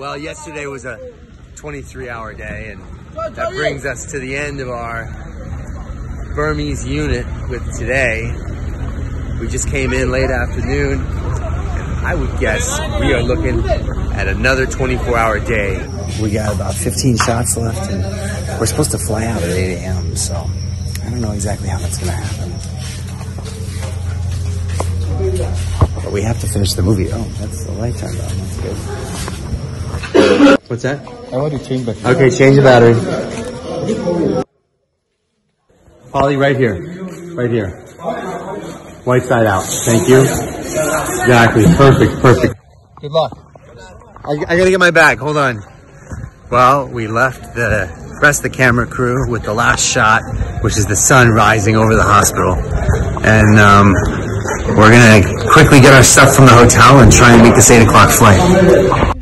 Well, yesterday was a 23 hour day, and that brings us to the end of our Burmese unit with today. We just came in late afternoon, and I would guess we are looking at another 24 hour day. We got about 15 shots left, and we're supposed to fly out at 8 a.m., so I don't know exactly how that's going to happen. But we have to finish the movie. Oh, that's the light turned on. That's good. What's that? I want to change the Okay, change the battery. Polly, right here. Right here. White side out. Thank you. Exactly. Perfect. Perfect. Good luck. I, I gotta get my bag. Hold on. Well, we left the rest of the camera crew with the last shot, which is the sun rising over the hospital. And um, we're gonna quickly get our stuff from the hotel and try and make this 8 o'clock flight.